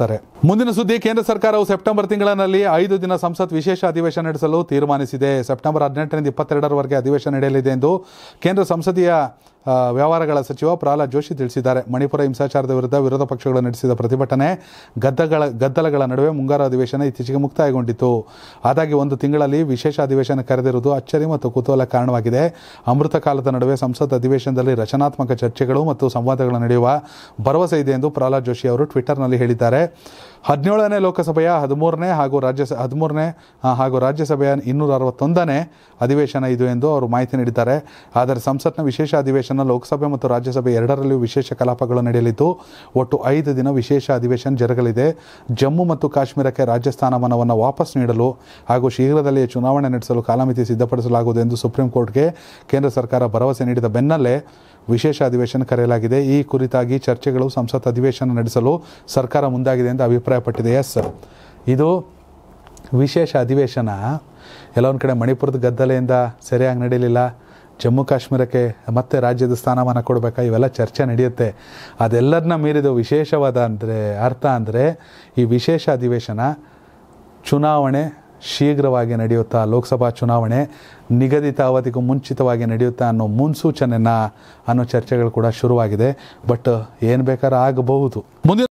ತಾರೆ ಮುಂದಿನ ಸುದ್ದಿ, ಕೇಂದ್ರ ಸರ್ಕಾರವು ಸೆಪ್ಟೆಂಬರ್ ತಿಂಗಳಿನಲ್ಲಿ ಐದು ದಿನ ಸಂಸತ್ ವಿಶೇಷ ಅಧಿವೇಶನ ನಡೆಸಲು ತೀರ್ಮಾನಿಸಿದೆ. ಸೆಪ್ಟೆಂಬರ್ ಹದಿನೆಂಟರಿಂದ ಇಪ್ಪತ್ತೆರಡರವರೆಗೆ ಅಧಿವೇಶನ ನಡೆಯಲಿದೆ ಎಂದು ಕೇಂದ್ರ ಸಂಸದೀಯ ವ್ಯವಹಾರಗಳ ಸಚಿವ ಪ್ರಹ್ಲಾದ್ ಜೋಶಿ ತಿಳಿಸಿದ್ದಾರೆ. ಮಣಿಪುರ ಹಿಂಸಾಚಾರದ ವಿರುದ್ಧ ವಿರೋಧ ಪಕ್ಷಗಳು ನಡೆಸಿದ ಪ್ರತಿಭಟನೆ ಗದ್ದಗಳ, ಗದ್ದಲಗಳ ನಡುವೆ ಮುಂಗಾರು ಅಧಿವೇಶನ ಇತ್ತೀಚೆಗೆ ಮುಕ್ತಾಯಗೊಂಡಿತು. ಆದಾಗಿ ಒಂದು ತಿಂಗಳಲ್ಲಿ ವಿಶೇಷ ಅಧಿವೇಶನ ಕರೆದಿರುವುದು ಅಚ್ಚರಿ ಮತ್ತು ಕುತೂಹಲ ಕಾರಣವಾಗಿದೆ. ಅಮೃತ ಕಾಲದ ನಡುವೆ ಸಂಸತ್ ಅಧಿವೇಶನದಲ್ಲಿ ರಚನಾತ್ಮಕ ಚರ್ಚೆಗಳು ಮತ್ತು ಸಂವಾದಗಳು ನಡೆಯುವ ಭರವಸೆ ಇದೆ ಎಂದು ಪ್ರಹ್ಲಾದ್ ಜೋಶಿ ಅವರು ಟ್ವಿಟರ್ನಲ್ಲಿ ಹೇಳಿದ್ದಾರೆ. ಹದಿನೇಳನೇ ಲೋಕಸಭೆಯ ಹದಿಮೂರನೇ ಹಾಗೂ ರಾಜ್ಯ ಹದಿಮೂರನೇ ಹಾಗೂ ರಾಜ್ಯಸಭೆಯ ಇನ್ನೂರ ಅರವತ್ತೊಂದನೇ ಅಧಿವೇಶನ ಇದು ಎಂದು ಅವರು ಮಾಹಿತಿ ನೀಡಿದ್ದಾರೆ. ಆದರೆ ಸಂಸತ್ನ ವಿಶೇಷ ಅಧಿವೇಶನ ಲೋಕಸಭೆ ಮತ್ತು ರಾಜ್ಯಸಭೆ ಎರಡರಲ್ಲಿಯೂ ವಿಶೇಷ ಕಲಾಪಗಳು ನಡೆಯಲಿದ್ದು, ಒಟ್ಟು ಐದು ದಿನ ವಿಶೇಷ ಅಧಿವೇಶನ ಜರುಗಲಿದೆ. ಜಮ್ಮು ಮತ್ತು ಕಾಶ್ಮೀರಕ್ಕೆ ರಾಜ್ಯ ಸ್ಥಾನಮಾನವನ್ನು ವಾಪಸ್ ನೀಡಲು ಹಾಗೂ ಶೀಘ್ರದಲ್ಲಿಯೇ ಚುನಾವಣೆ ನಡೆಸಲು ಕಾಲಮಿತಿ ಸಿದ್ಧಪಡಿಸಲಾಗುವುದು ಎಂದು ಸುಪ್ರೀಂ ಕೋರ್ಟ್ಗೆ ಕೇಂದ್ರ ಸರ್ಕಾರ ಭರವಸೆ ನೀಡಿದ ಬೆನ್ನಲ್ಲೇ ವಿಶೇಷ ಅಧಿವೇಶನ ಕರೆಯಲಾಗಿದೆ. ಈ ಕುರಿತಾಗಿ ಚರ್ಚೆಗಳು ಸಂಸತ್ ಅಧಿವೇಶನ ನಡೆಸಲು ಸರ್ಕಾರ ಮುಂದಾಗಿದೆ ಎಂದು ಅಭಿಪ್ರಾಯಪಟ್ಟಿದೆ. ಎಸ್ ಇದು ವಿಶೇಷ ಅಧಿವೇಶನ. ಒಂದು ಕಡೆ ಮಣಿಪುರದ ಗದ್ದಲೆಯಿಂದ ಸರಿಯಾಗಿ ನಡೀಲಿಲ್ಲ ಜಮ್ಮು ಕಾಶ್ಮೀರಕ್ಕೆ ಮತ್ತೆ ರಾಜ್ಯದ ಸ್ಥಾನಮಾನ ಕೊಡಬೇಕಾ? ಇವೆಲ್ಲ ಚರ್ಚೆ ನಡೆಯುತ್ತೆ. ಅದೆಲ್ಲರನ್ನ ಮೀರಿದ ವಿಶೇಷವಾದ ಅಂದರೆ, ಅರ್ಥ ಅಂದರೆ, ಈ ವಿಶೇಷ ಅಧಿವೇಶನ ಚುನಾವಣೆ ಶೀಘ್ರವಾಗಿ ನಡೆಯುತ್ತಾ, ಲೋಕಸಭಾ ಚುನಾವಣೆ ನಿಗದಿತ ಅವಧಿಗೂ ಮುಂಚಿತವಾಗಿ ನಡೆಯುತ್ತಾ ಅನ್ನೋ ಮುನ್ಸೂಚನೆನ ಅನ್ನೋ ಚರ್ಚೆಗಳು ಕೂಡ ಶುರುವಾಗಿದೆ. ಬಟ್ ಏನು ಬೇಕಾದ್ರೂ ಆಗಬಹುದು. ಮುಂದಿನ